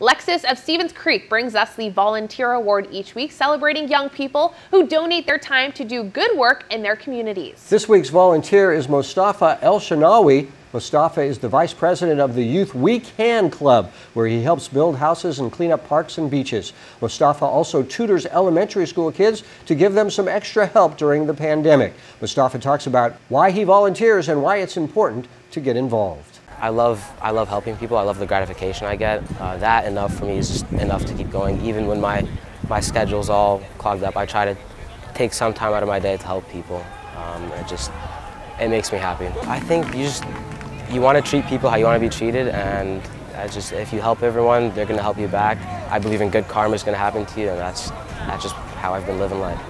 Lexus of Stevens Creek brings us the Volunteer Award each week, celebrating young people who donate their time to do good work in their communities. This week's volunteer is Mostafa Elshanawy. Mostafa is the vice president of the Youth We Can Club, where he helps build houses and clean up parks and beaches. Mostafa also tutors elementary school kids to give them some extra help during the pandemic. Mostafa talks about why he volunteers and why it's important to get involved. I love, I love helping people. I love the gratification I get. Uh, that enough for me is just enough to keep going. Even when my, my schedule's all clogged up, I try to take some time out of my day to help people. Um, it just, it makes me happy. I think you just, you want to treat people how you want to be treated and I just, if you help everyone, they're going to help you back. I believe in good karma is going to happen to you and that's, that's just how I've been living life.